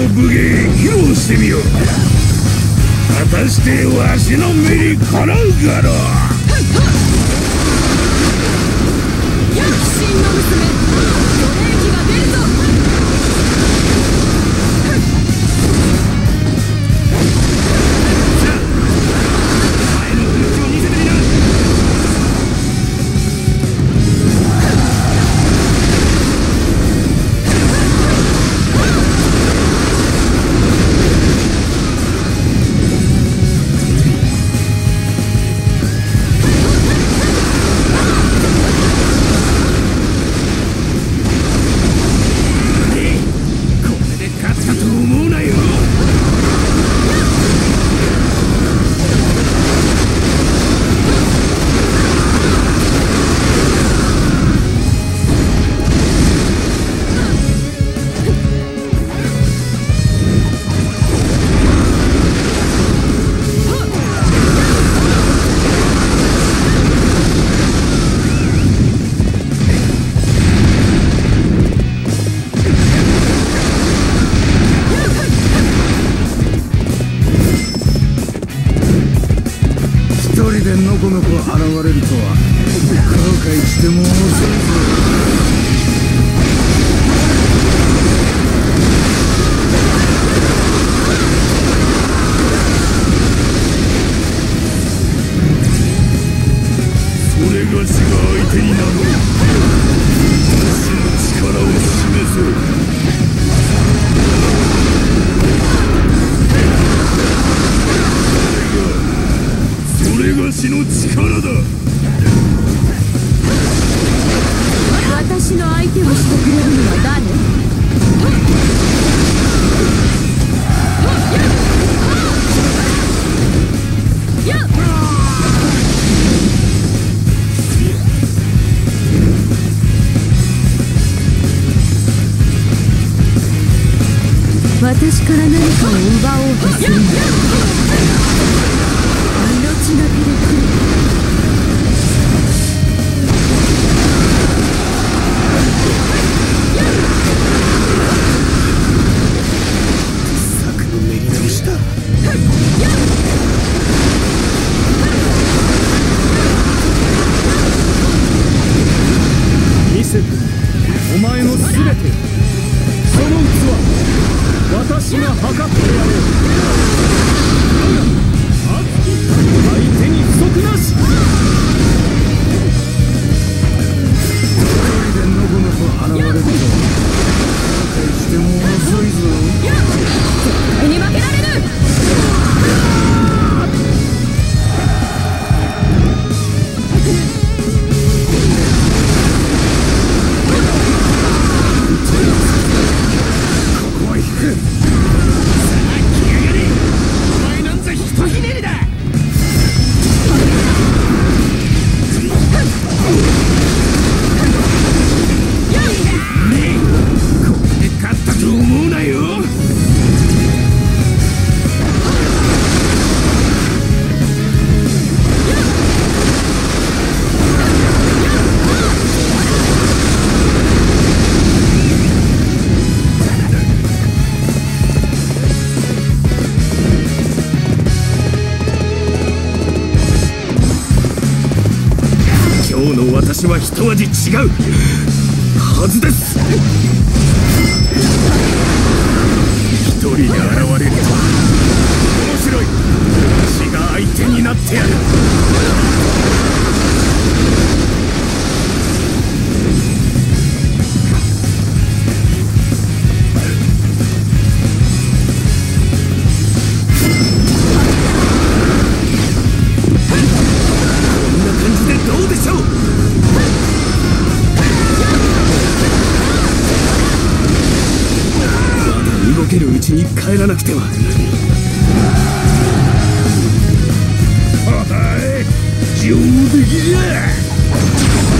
の武芸披露してみよう果たしてわしの目にかなうかろうでのこのこ現れるとは。後悔しても遅私から何かを奪おうとする私が測ってやる。私は一味違うはずです。一人が現れるとは面白い。私が相手になってやる。けるうちに帰らなくては。はい上出来